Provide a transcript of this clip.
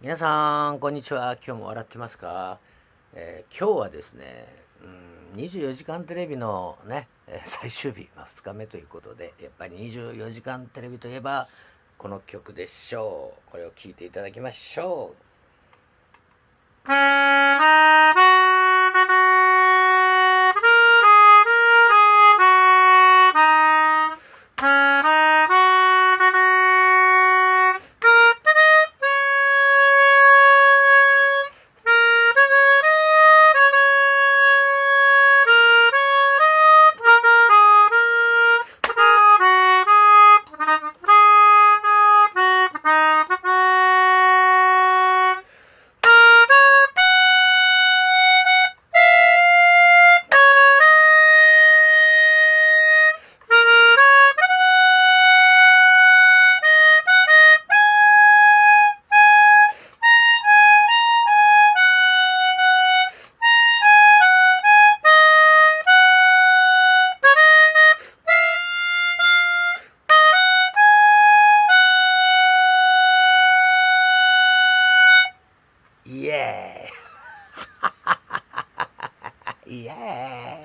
皆さん、こんにちは。今日も笑ってますか、えー、今日はですね、うん、24時間テレビのね、最終日、まあ、2日目ということで、やっぱり24時間テレビといえば、この曲でしょう。これを聴いていただきましょう。Yeah. yeah.